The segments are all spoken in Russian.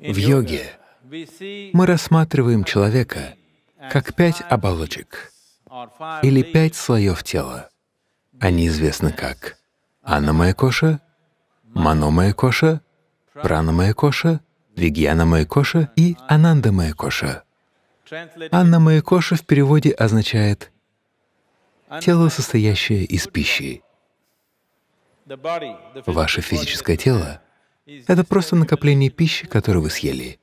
В йоге мы рассматриваем человека как пять оболочек или пять слоев тела. Они известны как анамая коша, маномая коша, пранамая коша, вигьянамая коша и анандамая коша. Аннамая коша в переводе означает «тело, состоящее из пищи». Ваше физическое тело — это просто накопление пищи, которую вы съели.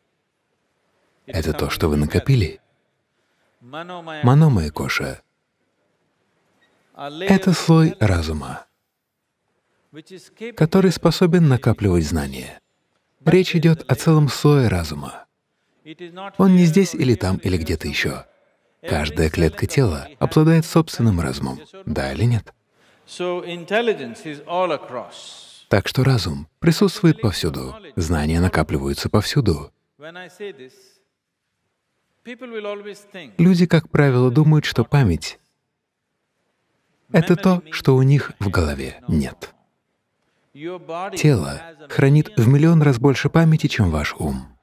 Это то, что вы накопили. Маномая коша — это слой разума, который способен накапливать знания. Речь идет о целом слое разума. Он не здесь или там, или где-то еще. Каждая клетка тела обладает собственным разумом, да или нет? Так что разум присутствует повсюду, знания накапливаются повсюду. Люди, как правило, думают, что память — это то, что у них в голове. Нет. Тело хранит в миллион раз больше памяти, чем ваш ум.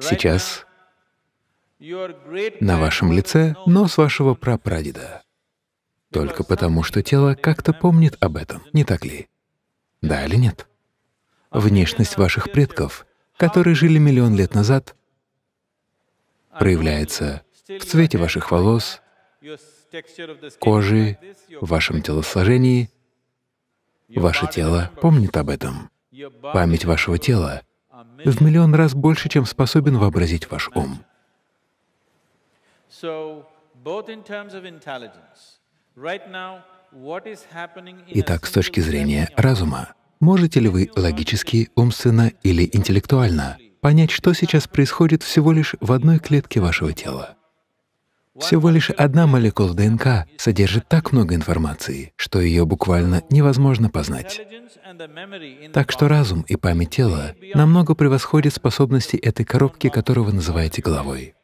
Сейчас на вашем лице нос вашего прапрадеда. Только потому, что тело как-то помнит об этом, не так ли? Да или нет? Внешность ваших предков, которые жили миллион лет назад, проявляется в цвете ваших волос, кожи, в вашем телосложении. Ваше тело помнит об этом. Память вашего тела в миллион раз больше, чем способен вообразить ваш ум. Итак, с точки зрения разума, можете ли вы логически, умственно или интеллектуально понять, что сейчас происходит всего лишь в одной клетке вашего тела? Всего лишь одна молекула ДНК содержит так много информации, что ее буквально невозможно познать. Так что разум и память тела намного превосходят способности этой коробки, которую вы называете головой.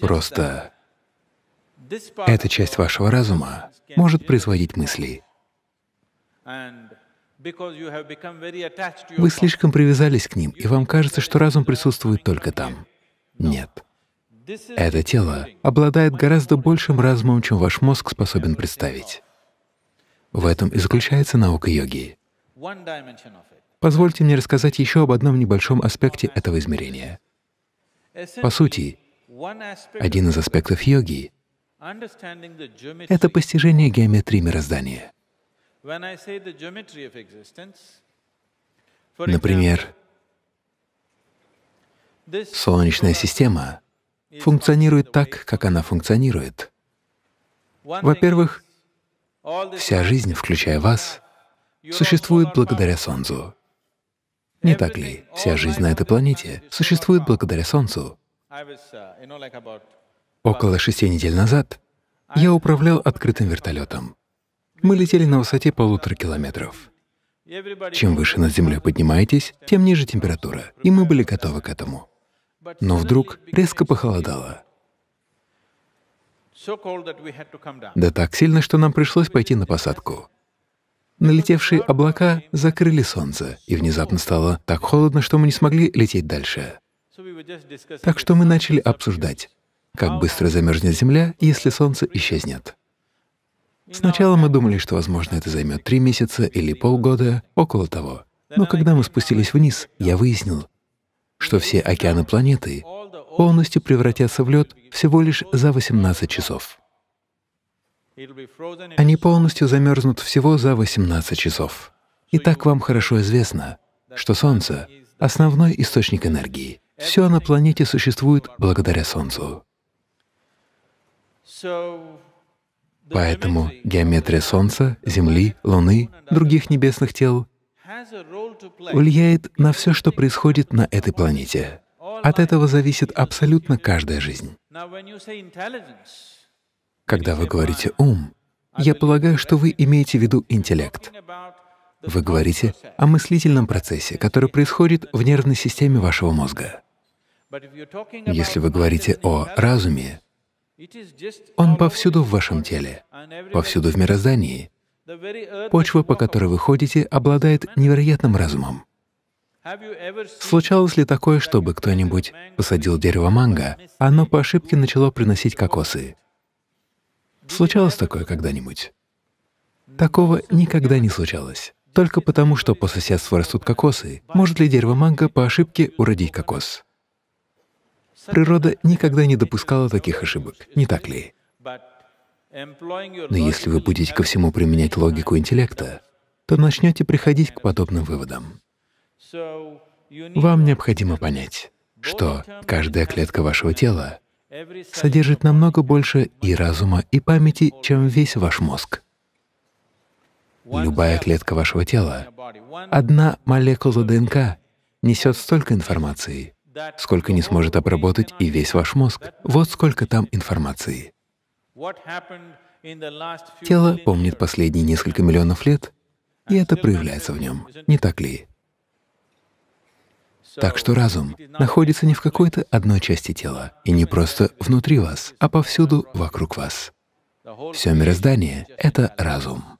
Просто эта часть вашего разума может производить мысли. Вы слишком привязались к ним, и вам кажется, что разум присутствует только там. Нет. Это тело обладает гораздо большим разумом, чем ваш мозг способен представить. В этом и заключается наука йоги. Позвольте мне рассказать еще об одном небольшом аспекте этого измерения. По сути, один из аспектов йоги — это постижение геометрии мироздания. Например, Солнечная система функционирует так, как она функционирует. Во-первых, вся жизнь, включая вас, существует благодаря Солнцу. Не так ли? Вся жизнь на этой планете существует благодаря Солнцу. Около шести недель назад я управлял открытым вертолетом. Мы летели на высоте полутора километров. Чем выше над землей поднимаетесь, тем ниже температура, и мы были готовы к этому. Но вдруг резко похолодало. Да так сильно, что нам пришлось пойти на посадку. Налетевшие облака закрыли солнце, и внезапно стало так холодно, что мы не смогли лететь дальше. Так что мы начали обсуждать, как быстро замерзнет Земля, если Солнце исчезнет. Сначала мы думали, что, возможно, это займет три месяца или полгода, около того. Но когда мы спустились вниз, я выяснил, что все океаны планеты полностью превратятся в лед всего лишь за 18 часов. Они полностью замерзнут всего за 18 часов. И так вам хорошо известно, что Солнце — основной источник энергии. Все на планете существует благодаря Солнцу. Поэтому геометрия Солнца, Земли, Луны, других небесных тел влияет на все, что происходит на этой планете. От этого зависит абсолютно каждая жизнь. Когда вы говорите «ум», я полагаю, что вы имеете в виду интеллект. Вы говорите о мыслительном процессе, который происходит в нервной системе вашего мозга. Если вы говорите о разуме, он повсюду в вашем теле, повсюду в мироздании. Почва, по которой вы ходите, обладает невероятным разумом. Случалось ли такое, чтобы кто-нибудь посадил дерево манго, а оно по ошибке начало приносить кокосы? Случалось такое когда-нибудь? Такого никогда не случалось. Только потому, что по соседству растут кокосы, может ли дерево манго по ошибке уродить кокос? Природа никогда не допускала таких ошибок, не так ли? Но если вы будете ко всему применять логику интеллекта, то начнете приходить к подобным выводам. Вам необходимо понять, что каждая клетка вашего тела содержит намного больше и разума, и памяти, чем весь ваш мозг. Любая клетка вашего тела, одна молекула ДНК несет столько информации, сколько не сможет обработать и весь ваш мозг. Вот сколько там информации. Тело помнит последние несколько миллионов лет, и это проявляется в нем, не так ли? Так что разум находится не в какой-то одной части тела, и не просто внутри вас, а повсюду вокруг вас. Все мироздание — это разум.